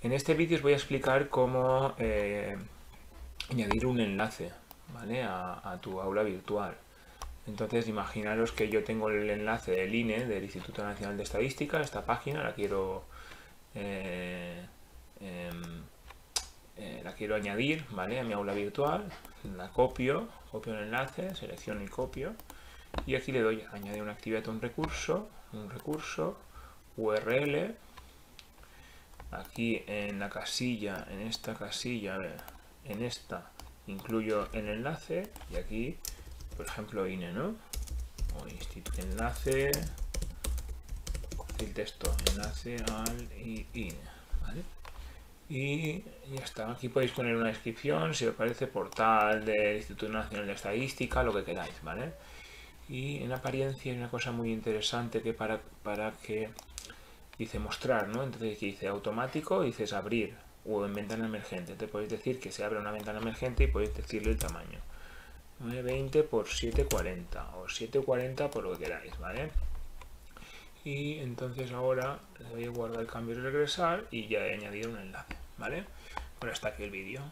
En este vídeo os voy a explicar cómo eh, añadir un enlace ¿vale? a, tu aula virtual. Entonces imaginaros que yo tengo el enlace del INE, del Instituto Nacional de Estadística, esta página la quiero eh, em, eh, la quiero añadir ¿vale? a mi aula virtual, la copio, copio el enlace, selecciono y copio y aquí le doy añadir una actividad a un recurso, un recurso, URL aquí en la casilla, en esta casilla, en esta incluyo el enlace y aquí, por ejemplo, INE, ¿no? O enlace, el texto, enlace al INE, ¿vale? Y ya está, aquí podéis poner una descripción, si os parece portal del Instituto Nacional de Estadística, lo que queráis, ¿vale? Y en apariencia hay una cosa muy interesante que para, para que dice mostrar, ¿no? Entonces aquí dice automático, dices abrir o en ventana emergente. Te podéis decir que se abre una ventana emergente y podéis decirle el tamaño. 920 por 740 o 740 por lo que queráis, ¿vale? Y entonces ahora le voy a guardar el cambio y regresar y ya he añadido un enlace, ¿vale? Bueno, hasta aquí el vídeo.